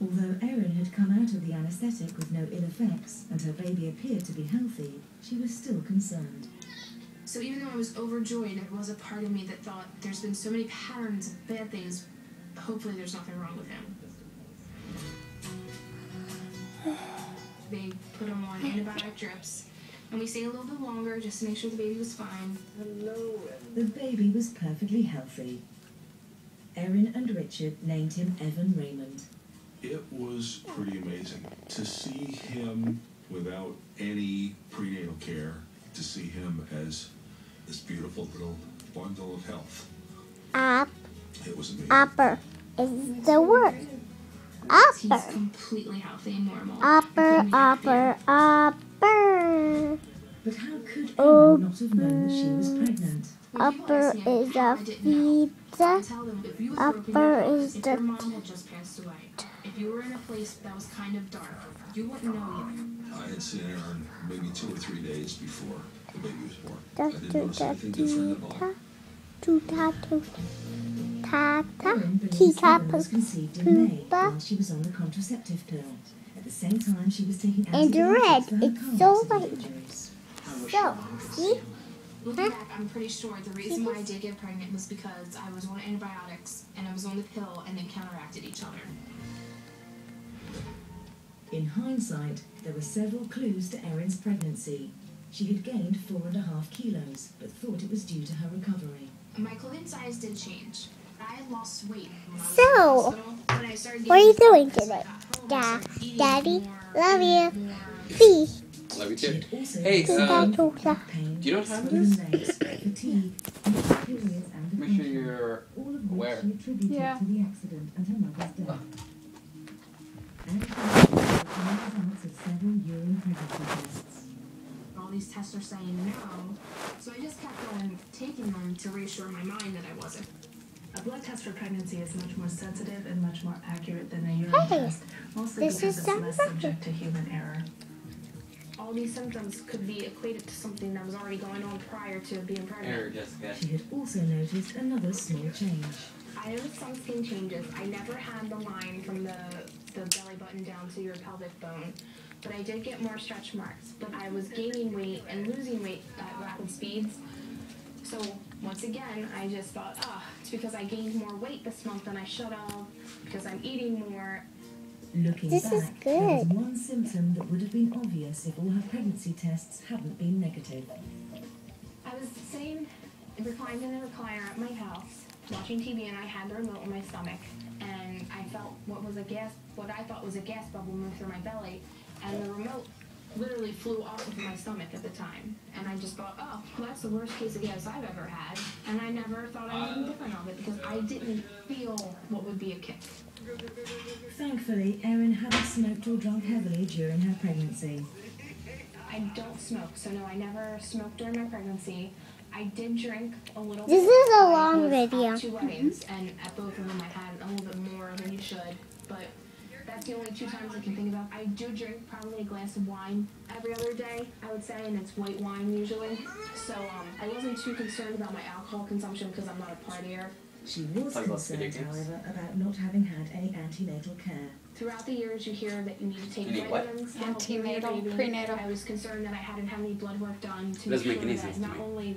Although Erin had come out of the anaesthetic with no ill effects and her baby appeared to be healthy, she was still concerned. So even though I was overjoyed, there was a part of me that thought there's been so many patterns of bad things. Hopefully, there's nothing wrong with him. They put him on antibiotic drips, and we stayed a little bit longer just to make sure the baby was fine. Hello. The baby was perfectly healthy. Erin and Richard named him Evan Raymond. It was pretty amazing to see him without any prenatal care, to see him as this beautiful little bundle of health. Up, It was amazing. upper is the word. He's Upper, completely healthy and normal. upper, I couldn't be happier. upper, upper. But how could Erin not have known that she was pregnant? Upper is how, a I didn't know. I pizza. tell them if you was Upper broken your heart, is if the your mom had just passed away, if you were in a place that was kind of dark, you wouldn't know yet. I had seen Erin maybe two or three days before the baby was born. I didn't da notice anything different at all. tita. Tuta tuta. Tata. Erin believes Tita Evan was conceived in May while she was on the contraceptive pill. At the same time, she was taking And antibiotics red, it's so accident light. So, see? Looking back, I'm pretty sure the reason why I did get pregnant was because I was on antibiotics and I was on the pill and they counteracted each other. In hindsight, there were several clues to Erin's pregnancy. She had gained four and a half kilos, but thought it was due to her recovery. My clothing size did change. I had lost weight when I was So, hospital. When I started what are you doing fat, tonight? I got home, I Da- Daddy, more, love you. more. Feast. Love you too. Hey, had uh, severe Tuta. back pain, do you know what time it swollen is? legs, fatigue, and periods and Make sure you're all of which aware. she attributed Yeah. to the accident and her mother's death. And she had the results of several urine pregnancy tests. All these tests are saying no, so I just kept on taking them to reassure my mind that I wasn't. A blood test for pregnancy is much more sensitive and much more accurate than a urine Hey, test, mostly this because is it's less Sandra. subject to human error. All these symptoms could be equated to something that was already going on prior to being pregnant. Error, Jessica. She had also noticed another small change. I noticed some skin changes. I never had the line from the, the belly button down to your pelvic bone, but I did get more stretch marks. But I was gaining weight and losing weight at rapid speeds. So once again, I just thought, ah, it's because I gained more weight this month than I should have, because I'm eating more. Looking This back, is there was good. one symptom that would have been obvious if all her pregnancy tests hadn't been negative. I was sitting reclined in a recliner at my house, watching TV, and I had the remote in my stomach, and I felt what was a gas, what I thought was a gas bubble move through my belly, and the remote literally flew off of my stomach at the time, and I just thought, oh, well, that's the worst case of gas I've ever had, and I never thought anything different of it because I didn't feel what would be a kick. Thankfully, Erin hadn't smoked or drunk heavily during her pregnancy. I don't smoke, so no, I never smoked during my pregnancy. I did drink a little This bit. is a long was at video. Two weddings, and at both of them I had a little bit more than you should, but that's the only two times I can think about. I do drink probably a glass of wine every other day, I would say, and it's white wine usually. So um, I wasn't too concerned about my alcohol consumption because I'm not a partier. She was Talk about video concerned, however, about not having had any antenatal care. Throughout the years, you hear that you need to take need vitamins to help you with your Antenatal, prenatal. I was concerned that I hadn't had any blood work done to Doesn't make make sure any that sense to not me. only